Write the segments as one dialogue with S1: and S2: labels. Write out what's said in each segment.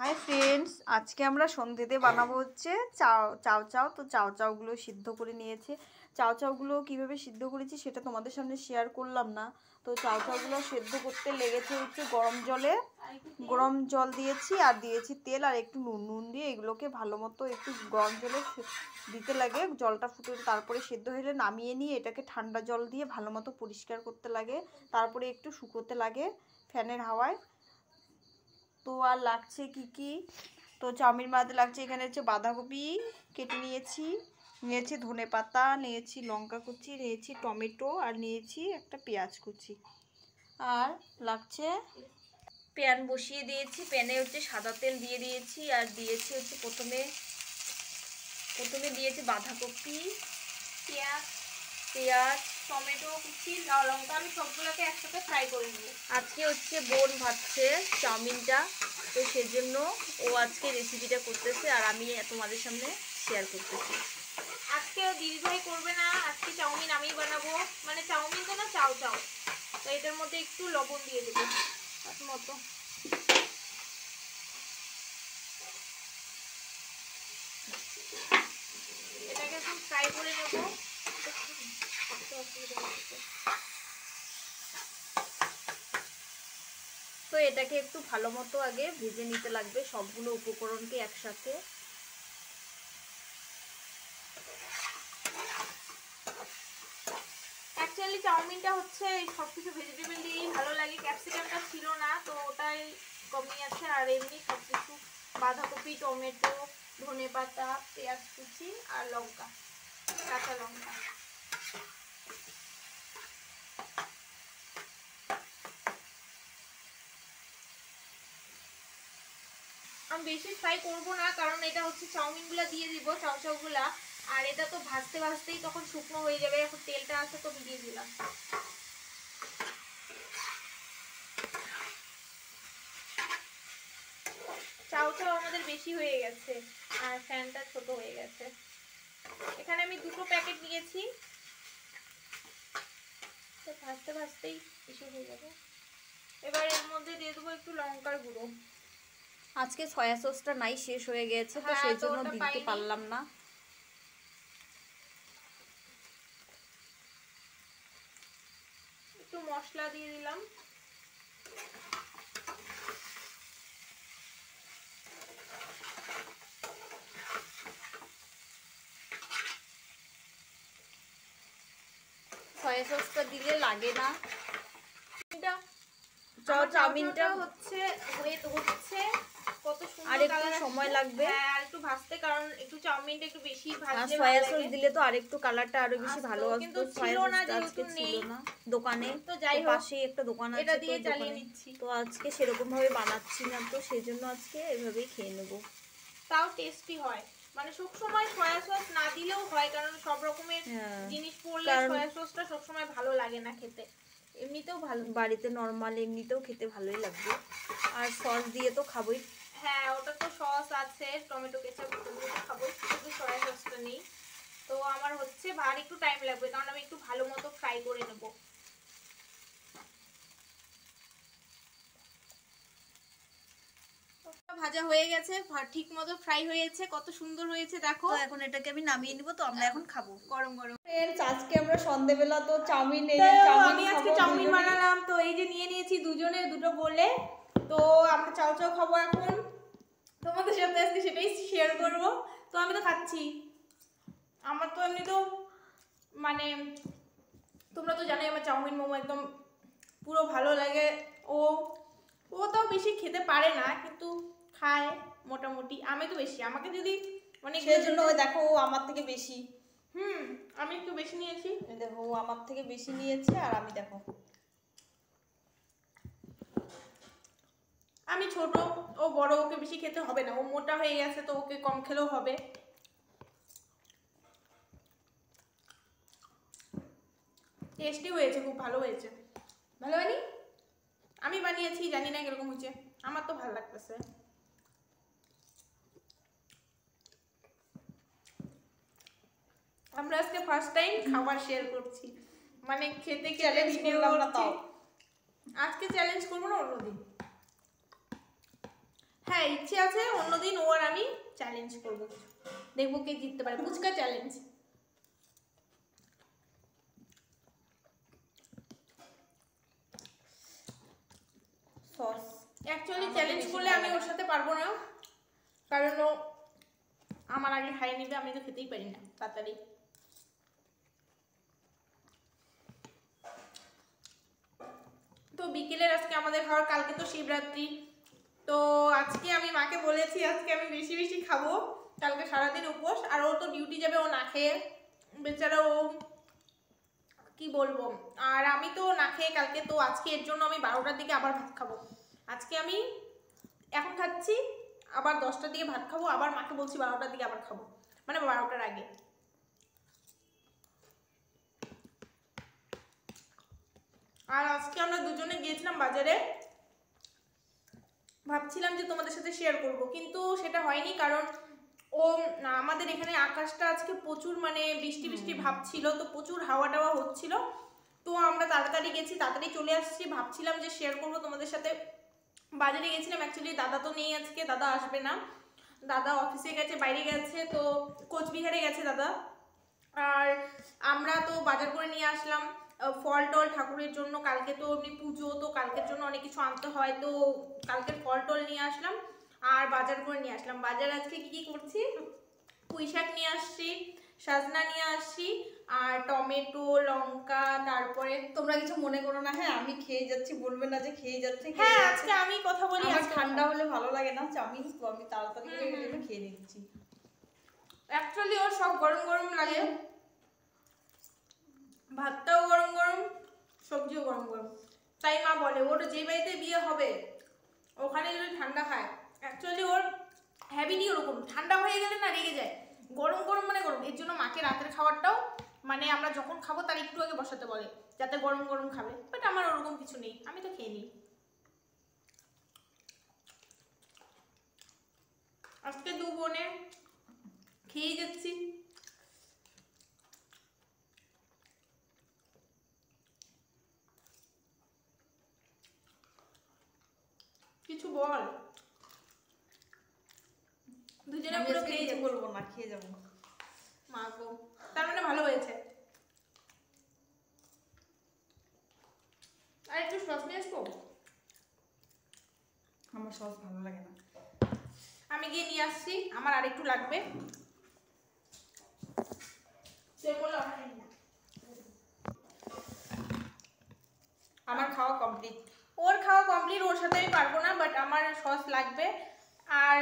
S1: Hi friends আজকে আমরা সন্ধেতে বানাবো হচ্ছে চাও চাও চাও। তো চাও, চাওগুলো সিদ্ধ করে নিয়েছে। চাও, চাওগুলো কীভাবে সিদ্ধ করেছি সেটা তোমাদের সামনে শেয়ার করলাম না। তো চাও, চাওগুলো সেদ্ধ করতে লেগেছে হচ্ছে গরম জলে। গরম জল দিয়েছি আর দিয়েছি তেল আর একটু নুন। নুন দিয়ে এগুলোকে ভালো মতো একটু গরম জলে দিতে লাগে। জলটা ফুটে তারপরে সেদ্ধ হলে নামিয়ে নিয়ে এটাকে ঠান্ডা জল দিয়ে ভালো মতো পরিষ্কার করতে লাগে। তারপরে একটু শুকোতে লাগে ফ্যানের হাওয়ায়। তো আর লাগছে কি কি? তো চাউমিন বানাতে লাগছে। এখানে হচ্ছে বাঁধাকপি কেটে নিয়েছি। নিয়েছি ধনে পাতা, নিয়েছি লঙ্কা কুচি, নিয়েছি টমেটো, আর নিয়েছি একটা পেঁয়াজ কুচি। আর লাগছে প্যান বসিয়ে দিয়েছি। প্যানে হচ্ছে সাদা তেল দিয়ে দিয়েছি। আর দিয়েছি হচ্ছে প্রথমে প্রথমে দিয়েছি বাঁধাকপি,
S2: পেঁয়াজ
S1: পেঁয়াজ
S2: টমেটো কুচি লঙ্কা আমি সবগুলোকে একসাথে ফ্রাই করে নেব
S1: আজকে হচ্ছে বোন ভাবছে চাউমিনটা তো সেজন্য ও আজকে রেসিপিটা করতেছে আর আমি তোমাদের সামনে শেয়ার করতেছি।
S2: আজকে দিদিভাই করবে না আজকে চাউমিন আমি বানাবো। মানে চাউমিন তো না চাও চাও তো এটার মধ্যে একটু লবণ দিয়ে দেবো। মতো। এটাকে একটু ফ্রাই করে নেব।
S1: তো এটাকে একটু ভালো মতো আগে ভেজে নিতে লাগবে সবগুলো উপকরণকে একসাথে।
S2: অ্যাকচুয়ালি চাউমিনটা হচ্ছে এই সব কিছু ভেজিটেবল দিয়েই ভালো লাগে। ক্যাপসিকামটা ছিল না, তো ওটাই কমিয়ে আছে। আর এমনি সব কিছু বাঁধাকপি, টমেটো ধনে পাতা পেঁয়াজ কুচি আর লঙ্কা, কাঁচা লঙ্কা। বেশি ফ্রাই করব না, কারণ এটা হচ্ছে চাউমিনগুলো দিয়ে দিব চাউ চাউগুলা আর এটা তো ভাজতে ভাজতেই তখন শুকনো হয়ে যাবে, এখন তেলটা আছে তো দিয়ে দিলাম। চাউ চাউ আমাদের বেশি হয়ে গেছে, আর ফ্যানটা ছোট হয়ে গেছে। এখানে আমি দুটো প্যাকেট নিয়েছি। তো ভাজতে ভাজতেই বেশি হয়ে যাবে। এবার এর মধ্যে দিয়ে দেবো একটু লঙ্কার গুঁড়ো।
S1: আজকে সয়া সসটা নাই শেষ হয়ে গেছে তো
S2: হ্যাঁ,
S1: সেই জন্য দিতে পারলাম না।
S2: একটু মশলা দিয়ে দিলাম।
S1: সয়া সসটা দিলে লাগে না। চাউমিনটা
S2: হচ্ছে হয়ে হচ্ছে।
S1: আর একটু
S2: কালার
S1: সময়
S2: আসছে।
S1: লাগবে।
S2: হ্যাঁ আর একটু ভাজতে কারণ একটু চাউমিনটা একটু বেশি ভাজলে
S1: সয়া সস দিলে তো আরেকটু কালারটা আরও বেশি
S2: আসতো, কিন্তু ছিল না, যেহেতু নেই।
S1: দোকানে।
S2: তো যাই হোক,
S1: পাশেই একটা দোকান আছে
S2: এটা দিয়ে চালিয়ে নিচ্ছি।
S1: তো আজকে সেরকম ভাবে বানাচ্ছি না তো আজকে এভাবেই খেয়ে নেব।
S2: তাও টেস্টি হয়। মানে সব সময় সয়া সস না দিলেও হয় কারণ সব রকমের
S1: হ্যাঁ।
S2: জিনিস পড়লে সয়া সসটা সব সময় ভালো লাগে না খেতে। এমনিতেও ভালো।
S1: বাড়িতে নর্মাল এমনিতেও খেতে ভালোই লাগবে। আর সস দিয়ে তো খাবোই।
S2: হ্যাঁ ওটা তো সস আছে টমেটো কেচাপ খাবোই শুধু সয়া সসটা নেই। তো আমার হচ্ছে আর একটু টাইম লাগবে কারণ আমি একটু ভালো মতো ফ্রাই করে নেব। ভাজা হয়ে গেছে ঠিক মতো ফ্রাই হয়েছে কত সুন্দর হয়েছে দেখো।
S1: এখন এটাকে আমি নামিয়ে নিব তো আমরা এখন খাব।
S2: গরম গরম।
S1: আজকে আমরা সন্ধ্যেবেলা তো চাউমিন
S2: তো
S1: চাউমিন
S2: আমি আজকে চাউমিন বানালাম তো এই যে নিয়ে নিয়েছি দুজনে দুটো বলে। তো আমরা চাউ চাউ খাব এখন। তোমাদের সাথে আজকে সেটাই শেয়ার করব। তো আমি তো খাচ্ছি। আমার তো এমনি তো মানে তোমরা তো জানোই আমার চাউমিন মোমো একদম পুরো ভালো লাগে। ও ও তাও বেশি খেতে পারে না কিন্তু খায় মোটামুটি। আমি তো বেশি। আমাকে যদি মানে
S1: সেই জন্য ওই দেখো ও আমার থেকে বেশি।
S2: হুম আমি একটু বেশি নিয়েছি।
S1: দেখো ও আমার থেকে বেশি নিয়েছে আর আমি দেখো।
S2: আমি ছোট ও বড় ওকে বেশি খেতে হবে না। ও মোটা হয়ে গেছে তো ওকে কম খেলেও হবে। টেস্টি হয়েছে খুব ভালো হয়েছে। ভালো হয়নি? আমি বানিয়েছি জানি না কীরকম হয়েছে। আমার তো ভালো লাগতেছে। আমরা আজকে ফার্স্ট টাইম খাবার শেয়ার করছি। মানে খেতে
S1: তাও।
S2: আজকে চ্যালেঞ্জ করব না অন্যদিন। হ্যাঁ ইচ্ছে আছে অন্যদিন ও আর আমি চ্যালেঞ্জ করব। দেখব কে জিততে পারে। Fuchka challenge
S1: sauce
S2: actually challenge করলে আমি ওর সাথে পারব না কারণ ও আমার আগে খাইয়ে নিবে আমি তো খেতেই পারি না তাড়াতাড়ি। তো বিকেলের আজকে আমাদের খাওয়ার কালকে তো শিবরাত্রি। তো আজকে আমি মাকে বলেছি, আজকে আমি বেশি বেশি খাব। কালকে সারাদিন উপোস, আর ও তো ডিউটি যাবে, ও না খেয়ে। বেচারা ও কি বলব? আর আমি তো না খেয়ে কালকে, তো আজকে এর জন্য আমি বারোটার দিকে আবার ভাত খাব। আজকে আমি এখন খাচ্ছি, আবার দশটার দিকে ভাত খাব, আবার মাকে বলছি বারোটার দিকে আবার খাব। মানে বারোটার আগে। আর আজকে আমরা দুজনে গিয়েছিলাম বাজারে। ভাবছিলাম যে তোমাদের সাথে শেয়ার করব কিন্তু সেটা হয়নি কারণ ও আমাদের এখানে আকাশটা আজকে প্রচুর মানে বৃষ্টি বৃষ্টি ভাব ছিল তো প্রচুর হাওয়া টাওয়া হচ্ছিল। তো আমরা তাড়াতাড়ি গেছি তাড়াতাড়ি চলে আসছি ভাবছিলাম যে শেয়ার করব তোমাদের সাথে। বাজারে গেছিলাম অ্যাকচুয়ালি দাদা তো নেই আজকে দাদা আসবে না। দাদা অফিসে গেছে বাইরে গেছে তো কোচবিহারে গেছে দাদা। আর আমরা তো বাজার করে নিয়ে আসলাম। ফল টল ঠাকুরের জন্য কালকে তো এমনি পুজো তো কালকের জন্য অনেক কিছু আনতে হয় তো কালকের ফল টল নিয়ে আসলাম আর বাজার করে নিয়ে আসলাম। বাজার আজকে কি কি করছি? পুঁই শাক নিয়ে আসছি সাজনা নিয়ে আসছি আর টমেটো লঙ্কা তারপরে
S1: তোমরা কিছু মনে করো না হ্যাঁ আমি খেয়ে যাচ্ছি বলবে না যে খেয়ে যাচ্ছি
S2: হ্যাঁ আজকে আমি কথা বলি আজকে
S1: ঠান্ডা হলে ভালো লাগে না চাউমিন আমি তাড়াতাড়ি খেয়ে নিচ্ছি।
S2: অ্যাকচুয়ালি ওর সব গরম গরম লাগে। ভাতটাও গরম গরম, সবজিও গরম গরম। তাই মা বলে, ওর যে বাড়িতে বিয়ে হবে, ওখানে যদি ঠান্ডা খায় অ্যাকচুয়ালি ওর হ্যাবিটই ওরকম। ঠান্ডা হয়ে গেলে না রেগে যায়। গরম গরম মানে গরম। এর জন্য মাকে রাতের খাবারটাও মানে আমরা যখন খাব তার একটু আগে বসাতে বলে, যাতে গরম গরম খাবে। বাট আমার ওরকম কিছু নেই। আমি তো খেয়ে নিই। আজকে দু বোনে খেয়ে যাচ্ছি কিছু বল দুজনে
S1: আমি
S2: পুরো
S1: আজকে
S2: খেয়ে
S1: কিছু
S2: যাব
S1: বলব না খেয়ে যাব
S2: মা গো তার মানে ভালো হয়েছে। আর একটু সস নিয়ে আসব?
S1: আমার সস ভালো লাগে না।
S2: আমি গিয়ে নিয়ে আসছি। আমার আর একটু লাগবে। আমার
S1: খাওয়া কমপ্লিট
S2: ওর খাওয়া কমপ্লিট ওর সাথে আমি পারব না বাট আমার সস লাগবে। আর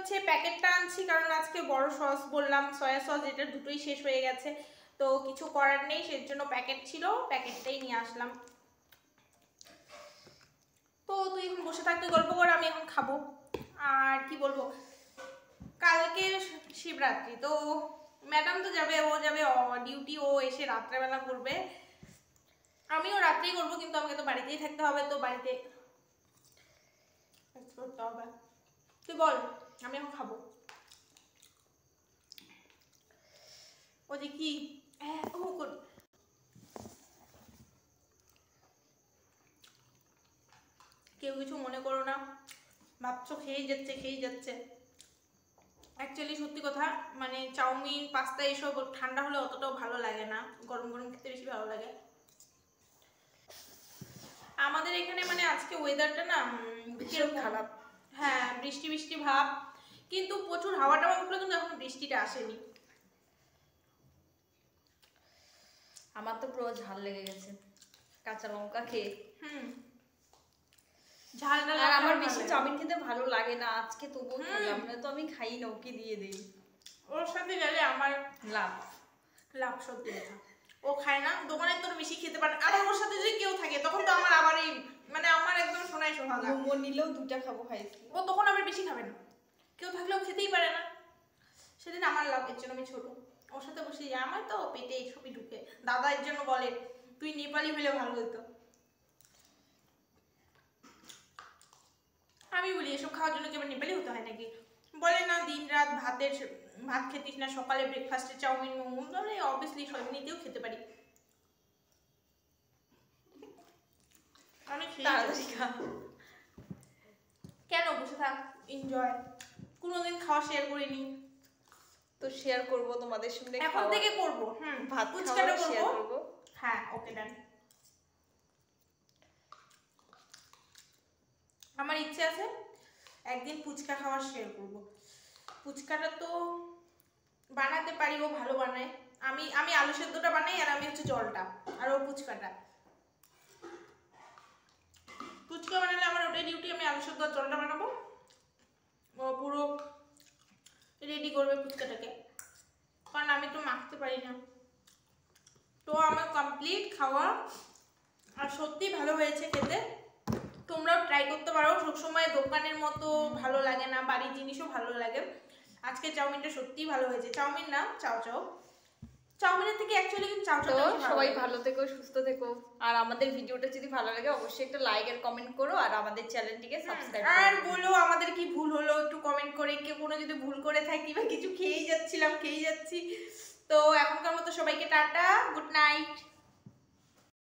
S2: হচ্ছে প্যাকেটটা আনছি, কারণ আজকে বড় সস বললাম সয়া সস এটা দুটোই শেষ হয়ে গেছে। তো কিছু করার নেই সের জন্য প্যাকেট ছিল, প্যাকেটটাই নিয়ে আসলাম। তো তুই এখন বসে থাকতে গল্প কর, আমি এখন খাব। আর কি বলব, কালকে শিবরাত্রি, তো ম্যাডাম তো যাবে, ও যাবে ডিউটি ও এসে রাত্রেবেলা করবে। আমিও রাত্রেই করব, কিন্তু আমাকে তো বাড়িতেই থাকতে হবে, তো বাড়িতে করতে হবে তুই বল, আমি এখন খাব। ও যে কি? হ্যাঁ কেউ কিছু মনে করো না। ভাবছ খেয়েই যাচ্ছে খেয়েই যাচ্ছে। অ্যাকচুয়ালি সত্যি কথা মানে চাউমিন, পাস্তা এসব ঠান্ডা হলে অতটাও ভালো লাগে না। গরম গরম খেতে বেশি ভালো লাগে। আমাদের এখানে মানে আজকে ওয়েদারটা না কীরকম খারাপ। হ্যাঁ বৃষ্টি বৃষ্টি ভাব। কিন্তু প্রচুর হাওয়া টাওয়া উঠল কিন্তু এখন বৃষ্টিটা আসেনি।
S1: আমার তো পুরো ঝাল লেগে গেছে। কাঁচা লঙ্কা খেয়ে।
S2: হুম। ঝাল
S1: আর আমার বেশি চাউমিন খেতে ভালো লাগে না। আজকে তবুও খেলাম না তো আমি খাই দিয়ে দিই।
S2: ওর সাথে গেলে আমার
S1: লাভ।
S2: লাভ সত্যি ও খায় না দোকানে তোর বেশি খেতে পারে না। আবার ওর সাথে যদি কেউ থাকে তখন তো আমার আবার এই মানে আমার
S1: মোমো নিলেও দুটা খাব খাইছি।
S2: ও তখন আবার বেশি খাবে না। কেউ থাকলেও খেতেই পারে না। সেদিন আমার লাভ এর জন্য আমি ছোট। ওর সাথে বসে যাই আমার তো পেটে ঢুকে। দাদা এর জন্য বলে তুই নেপালি হলে ভালো হতো আমি বলি এসব খাওয়ার জন্য কি নেপালি হতে হয় নাকি? বলে না দিন রাত ভাতের ভাত খেতিস না সকালে ব্রেকফাস্টে চাউমিন মোমো তাহলে অবভিয়াসলি সব এমনিতেও খেতে পারি আমি খেয়ে
S1: তাড়াতাড়ি খা।
S2: কেন বসে থাক? এনজয় কোনোদিন খাওয়া শেয়ার করিনি।
S1: তো শেয়ার করব তোমাদের সঙ্গে
S2: এখন থেকে করব হুম
S1: ভাত
S2: ফুচকাটা করব। হ্যাঁ ওকে ডান আমার ইচ্ছে আছে একদিন ফুচকা খাওয়া শেয়ার করব। ফুচকাটা তো বানাতে পারি ও ভালো বানায়। আমি আমি আলু সেদ্ধটা বানাই আর আমি হচ্ছে জলটা আর ও ফুচকাটা ফুচকা বানালে আমার ওটাই ডিউটি আমি আলু আর জলটা বানাবো। ও পুরো রেডি করবে ফুচকাটাকে। কারণ আমি তো মাখতে পারি না। তো আমার কমপ্লিট খাওয়া। আর সত্যি ভালো হয়েছে খেতে। তোমরাও ট্রাই করতে পারো। সবসময় দোকানের মতো ভালো লাগে না, বাড়ির জিনিসও ভালো লাগে। আজকে চাউমিনটা সত্যিই ভালো হয়েছে। চাউমিন না, চাও চাও। চাউমিনের থেকে অ্যাকচুয়ালি কিন্তু চাও
S1: সবাই ভালো থেকো সুস্থ থেকো। আর আমাদের ভিডিওটা যদি ভালো লাগে অবশ্যই একটা লাইক আর কমেন্ট করো আর আমাদের চ্যানেলটিকে সাবস্ক্রাইব
S2: আর বলো আমাদের কি ভুল হলো একটু কমেন্ট করে কেউ কোনো যদি ভুল করে থাকি বা কিছু খেয়েই যাচ্ছিলাম খেয়েই যাচ্ছি। তো এখনকার মতো সবাইকে টাটা গুড নাইট